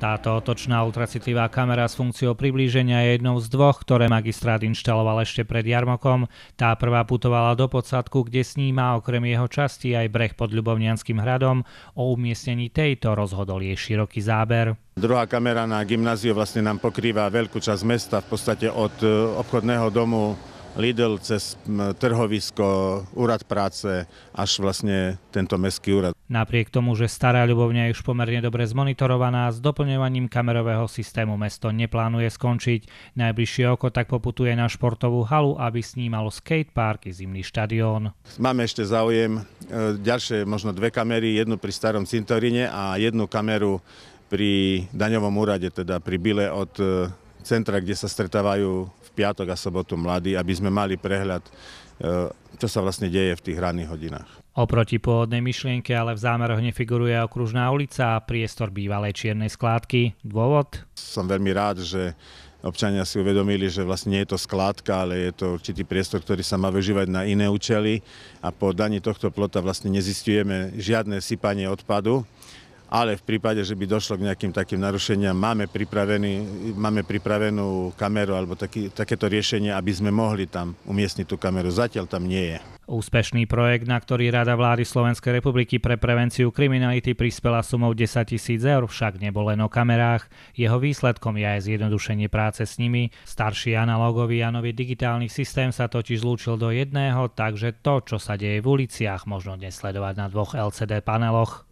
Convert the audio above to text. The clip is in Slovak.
Táto otočná ultracitlivá kamera s funkciou priblíženia je jednou z dvoch, ktoré magistrát inštaloval ešte pred jarmokom. Tá prvá putovala do podsadku, kde sníma okrem jeho časti aj breh pod Ľubovnianským hradom. O umiestnení tejto rozhodol jej široký záber. Druhá kamera na gymnáziu vlastne nám pokrýva veľkú časť mesta, v podstate od e, obchodného domu Lidl cez trhovisko, úrad práce, až vlastne tento mestský úrad. Napriek tomu, že stará ľubovňa je už pomerne dobre zmonitorovaná, s doplňovaním kamerového systému mesto neplánuje skončiť. Najbližšie oko tak poputuje na športovú halu, aby snímalo skatepark i zimný štadión. Máme ešte záujem e, ďalšie možno dve kamery, jednu pri starom cintoríne a jednu kameru pri daňovom úrade, teda pri bile od e, centra, kde sa stretávajú v piatok a sobotu mladí, aby sme mali prehľad, e, čo sa vlastne deje v tých ranných hodinách. Oproti pôvodnej myšlienke ale v zámeroch nefiguruje okružná ulica a priestor bývalej čiernej skládky. Dôvod? Som veľmi rád, že občania si uvedomili, že vlastne nie je to skládka, ale je to určitý priestor, ktorý sa má využívať na iné účely a po daní tohto plota vlastne nezistujeme žiadne sypanie odpadu ale v prípade, že by došlo k nejakým takým narušeniam, máme, máme pripravenú kameru alebo taký, takéto riešenie, aby sme mohli tam umiestniť tú kameru. Zatiaľ tam nie je. Úspešný projekt, na ktorý Rada vlády Slovenskej republiky pre prevenciu kriminality prispela sumou 10 tisíc eur, však nebol len o kamerách. Jeho výsledkom je aj zjednodušenie práce s nimi. Starší analogový a nový digitálny systém sa totiž zlúčil do jedného, takže to, čo sa deje v uliciach, možno dnes sledovať na dvoch LCD paneloch.